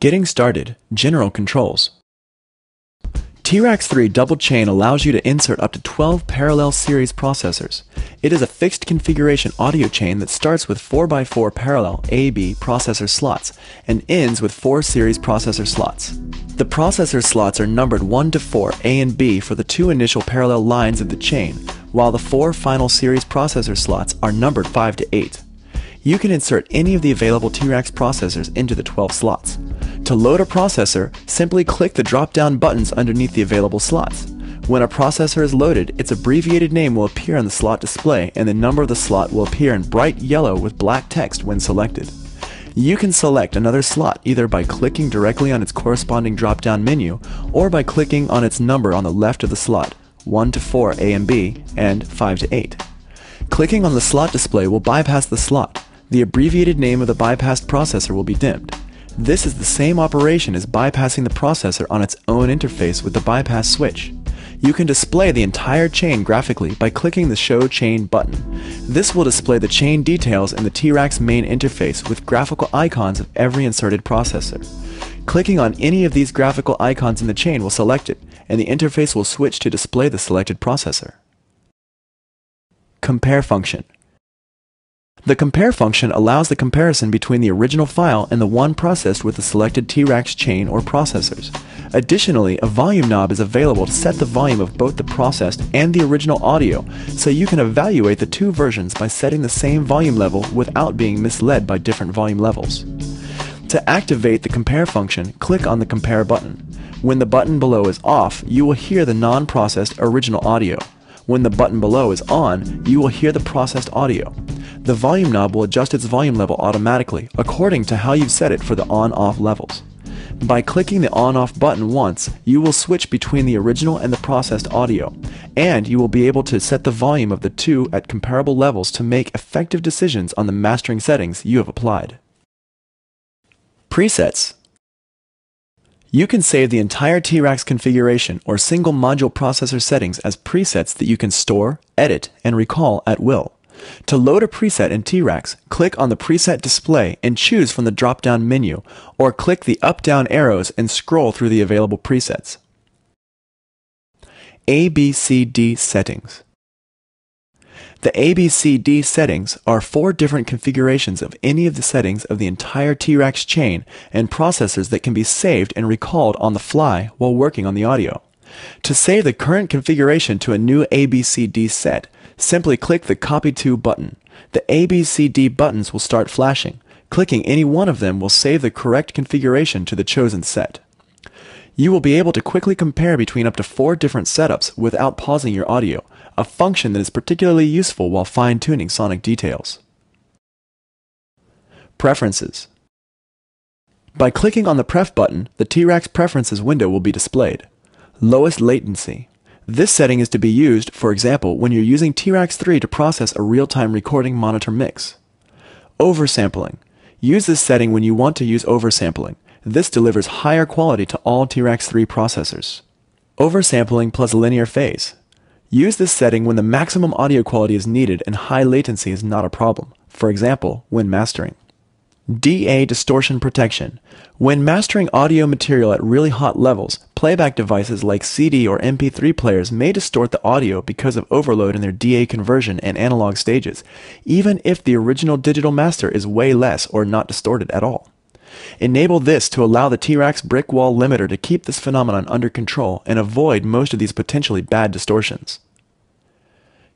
Getting started, General Controls. T-RackS 3 double chain allows you to insert up to 12 parallel series processors. It is a fixed configuration audio chain that starts with 4x4 parallel AB processor slots and ends with 4 series processor slots. The processor slots are numbered 1 to 4 A and B for the two initial parallel lines of the chain, while the four final series processor slots are numbered 5 to 8. You can insert any of the available T-RackS processors into the 12 slots. To load a processor, simply click the drop-down buttons underneath the available slots. When a processor is loaded, its abbreviated name will appear on the slot display and the number of the slot will appear in bright yellow with black text when selected. You can select another slot either by clicking directly on its corresponding drop-down menu or by clicking on its number on the left of the slot, 1 to 4 A and B, and 5 to 8. Clicking on the slot display will bypass the slot. The abbreviated name of the bypassed processor will be dimmed. This is the same operation as bypassing the processor on its own interface with the bypass switch. You can display the entire chain graphically by clicking the Show Chain button. This will display the chain details in the T-RackS main interface with graphical icons of every inserted processor. Clicking on any of these graphical icons in the chain will select it, and the interface will switch to display the selected processor. Compare function. The compare function allows the comparison between the original file and the one processed with the selected T-RackS chain or processors. Additionally, a volume knob is available to set the volume of both the processed and the original audio, so you can evaluate the two versions by setting the same volume level without being misled by different volume levels. To activate the compare function, click on the compare button. When the button below is off, you will hear the non-processed original audio. When the button below is on, you will hear the processed audio. The volume knob will adjust its volume level automatically according to how you've set it for the on-off levels. By clicking the on-off button once, you will switch between the original and the processed audio, and you will be able to set the volume of the two at comparable levels to make effective decisions on the mastering settings you have applied. Presets You can save the entire T-RackS configuration or single module processor settings as presets that you can store, edit, and recall at will. To load a preset in T-RackS, click on the preset display and choose from the drop-down menu, or click the up-down arrows and scroll through the available presets. ABCD settings. The ABCD settings are four different configurations of any of the settings of the entire T-RackS chain and processors that can be saved and recalled on the fly while working on the audio. To save the current configuration to a new ABCD set, Simply click the Copy To button. The ABCD buttons will start flashing. Clicking any one of them will save the correct configuration to the chosen set. You will be able to quickly compare between up to four different setups without pausing your audio, a function that is particularly useful while fine-tuning sonic details. Preferences By clicking on the Pref button, the T-RackS Preferences window will be displayed. Lowest latency. This setting is to be used, for example, when you're using T-RackS 3 to process a real-time recording monitor mix. Oversampling. Use this setting when you want to use oversampling. This delivers higher quality to all T-RackS 3 processors. Oversampling plus linear phase. Use this setting when the maximum audio quality is needed and high latency is not a problem, for example, when mastering. DA distortion protection. When mastering audio material at really hot levels, playback devices like CD or MP3 players may distort the audio because of overload in their DA conversion and analog stages, even if the original digital master is way less or not distorted at all. Enable this to allow the T-RackS brick wall limiter to keep this phenomenon under control and avoid most of these potentially bad distortions.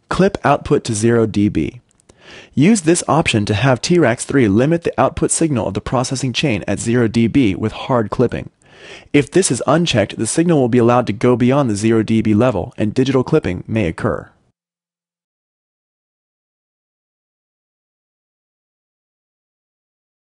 Clip output to 0 dB. Use this option to have T-RackS 3 limit the output signal of the processing chain at 0 dB with hard clipping. If this is unchecked, the signal will be allowed to go beyond the 0 dB level and digital clipping may occur.